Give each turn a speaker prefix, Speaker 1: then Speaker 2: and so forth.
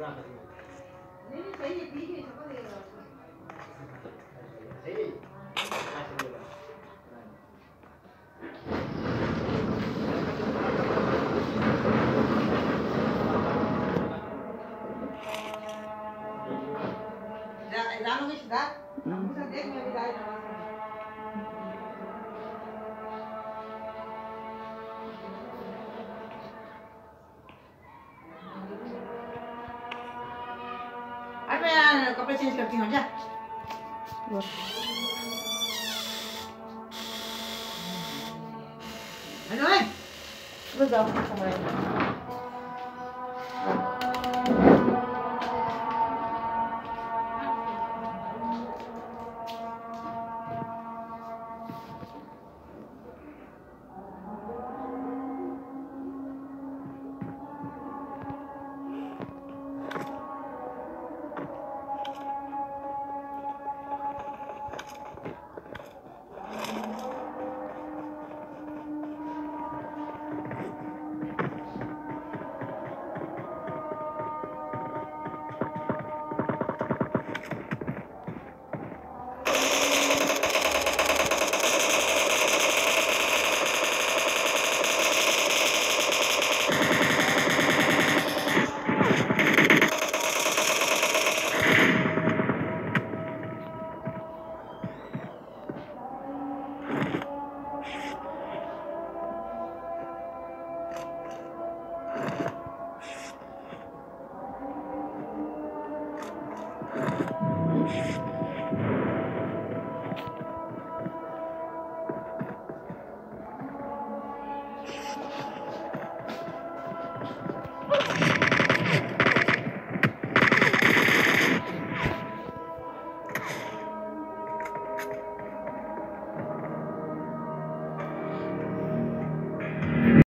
Speaker 1: Da,
Speaker 2: dá nicht da? dá? Não precisa ter que me avisar, não. कपड़े चेंज करती हूँ जा। हेलो